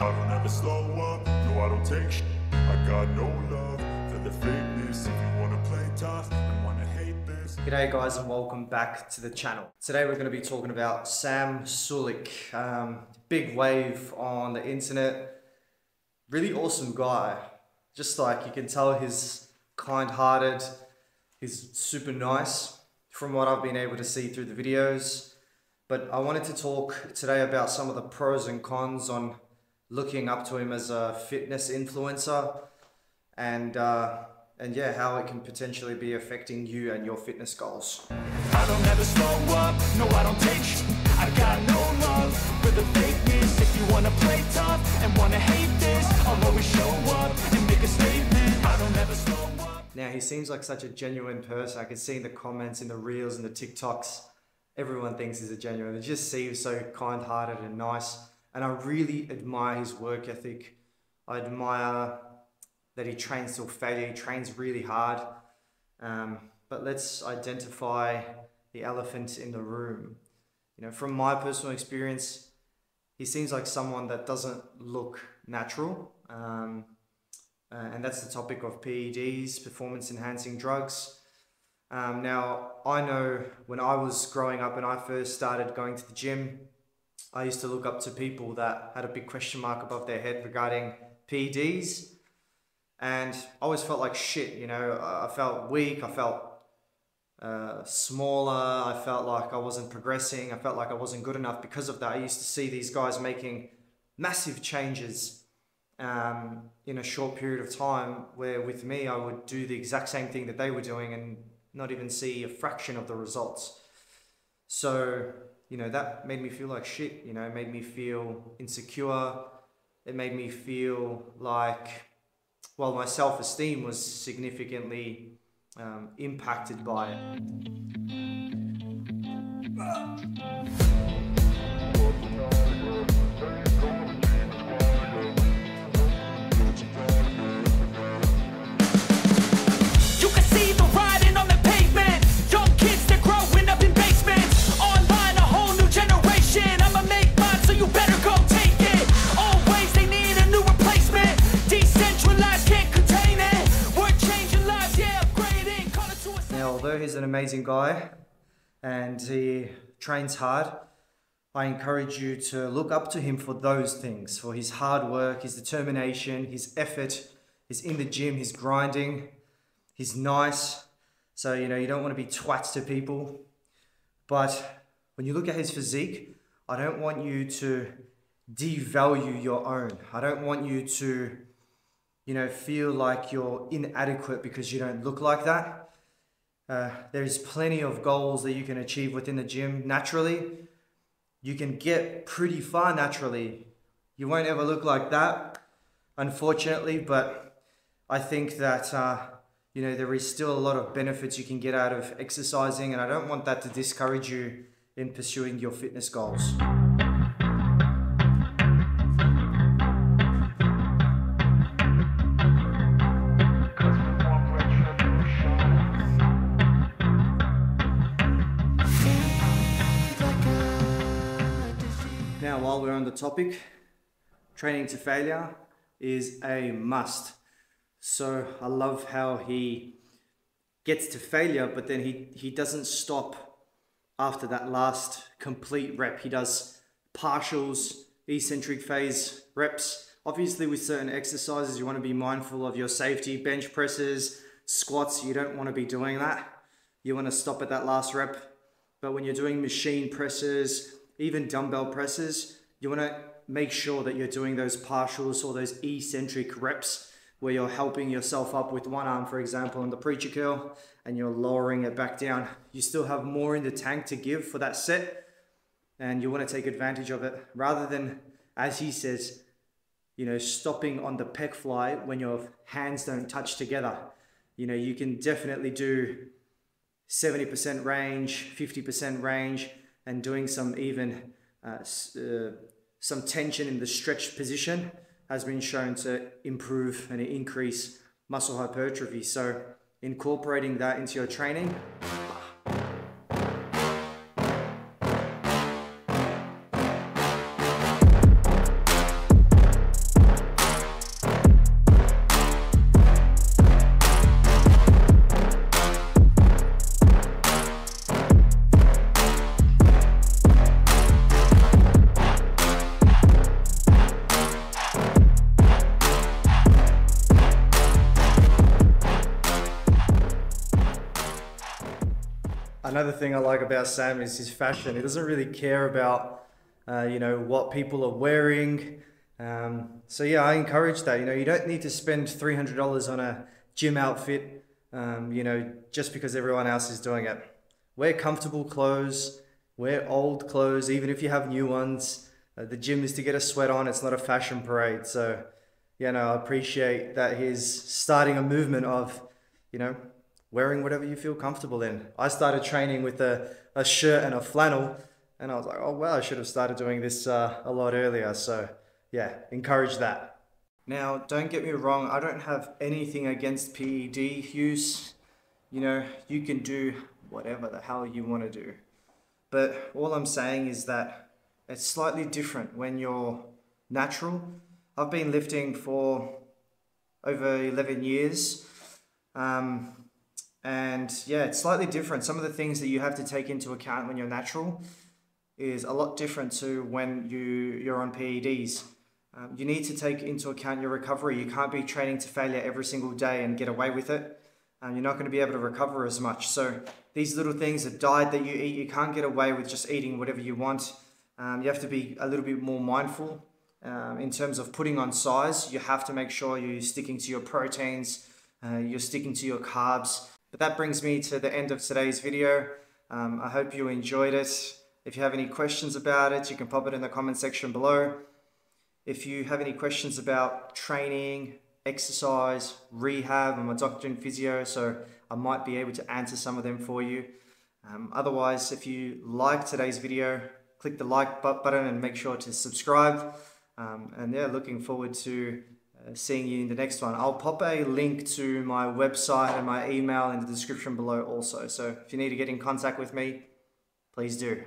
I don't ever slow up, no I don't take sh- I got no love for the fakeness. If you wanna play tough and wanna hate this. G'day guys and welcome back to the channel. Today we're going to be talking about Sam Sulek, um, big wave on the internet, really awesome guy. Just like you can tell he's kind-hearted, he's super nice from what I've been able to see through the videos. But I wanted to talk today about some of the pros and cons on looking up to him as a fitness influencer and uh, and yeah, how it can potentially be affecting you and your fitness goals. I don't ever slow up, no I don't take I got no love for the fakeness. If you wanna play tough and wanna hate this I'll always show up and make a statement. I don't ever slow up. Now he seems like such a genuine person. I can see in the comments, in the reels, and the TikToks, everyone thinks he's a genuine. He just seems so kind-hearted and nice, and I really admire his work ethic. I admire that he trains till failure. He trains really hard. Um, but let's identify the elephant in the room. You know, from my personal experience, he seems like someone that doesn't look natural. Um, uh, and that's the topic of PEDs, performance enhancing drugs. Um, now, I know when I was growing up and I first started going to the gym, I used to look up to people that had a big question mark above their head regarding PEDs. And I always felt like shit, you know, I felt weak, I felt uh, smaller, I felt like I wasn't progressing, I felt like I wasn't good enough because of that. I used to see these guys making massive changes um, in a short period of time where with me I would do the exact same thing that they were doing and not even see a fraction of the results. So, you know, that made me feel like shit, you know, it made me feel insecure. It made me feel like, well, my self esteem was significantly um, impacted by it. An amazing guy and he trains hard, I encourage you to look up to him for those things for his hard work, his determination, his effort. He's in the gym, he's grinding, he's nice. So, you know, you don't want to be twats to people. But when you look at his physique, I don't want you to devalue your own. I don't want you to, you know, feel like you're inadequate because you don't look like that. Uh, there's plenty of goals that you can achieve within the gym naturally. You can get pretty far naturally. You won't ever look like that, unfortunately, but I think that, uh, you know, there is still a lot of benefits you can get out of exercising, and I don't want that to discourage you in pursuing your fitness goals. Now, while we're on the topic, training to failure is a must. So I love how he gets to failure, but then he, he doesn't stop after that last complete rep. He does partials, eccentric phase reps. Obviously, with certain exercises, you want to be mindful of your safety. Bench presses, squats, you don't want to be doing that. You want to stop at that last rep. But when you're doing machine presses, even dumbbell presses, you want to make sure that you're doing those partials or those eccentric reps where you're helping yourself up with one arm, for example, on the preacher curl, and you're lowering it back down. You still have more in the tank to give for that set, and you want to take advantage of it rather than, as he says, you know, stopping on the pec fly when your hands don't touch together. You know, you can definitely do 70% range, 50% range, and doing some even uh, uh, some tension in the stretched position has been shown to improve and increase muscle hypertrophy. So incorporating that into your training Another thing I like about Sam is his fashion. He doesn't really care about, uh, you know, what people are wearing. Um, so yeah, I encourage that. You know, you don't need to spend three hundred dollars on a gym outfit. Um, you know, just because everyone else is doing it. Wear comfortable clothes. Wear old clothes, even if you have new ones. Uh, the gym is to get a sweat on. It's not a fashion parade. So, you know, I appreciate that he's starting a movement of, you know, wearing whatever you feel comfortable in. I started training with a, a shirt and a flannel, and I was like, oh, wow, I should have started doing this uh, a lot earlier. So, yeah, encourage that. Now, don't get me wrong, I don't have anything against PED use. You know, you can do whatever the hell you want to do. But all I'm saying is that it's slightly different when you're natural. I've been lifting for over 11 years. Um, and yeah, it's slightly different. Some of the things that you have to take into account when you're natural is a lot different to when you, you're on PEDs. Um, you need to take into account your recovery. You can't be training to failure every single day and get away with it. Um, you're not going to be able to recover as much. So these little things, the diet that you eat, you can't get away with just eating whatever you want. Um, you have to be a little bit more mindful um, in terms of putting on size. You have to make sure you're sticking to your proteins, uh, you're sticking to your carbs. But that brings me to the end of today's video. Um, I hope you enjoyed it. If you have any questions about it, you can pop it in the comment section below. If you have any questions about training, exercise, rehab, I'm a doctor in physio, so I might be able to answer some of them for you. Um, otherwise, if you like today's video, click the like button and make sure to subscribe. Um, and yeah, looking forward to seeing you in the next one. I'll pop a link to my website and my email in the description below also. So if you need to get in contact with me, please do.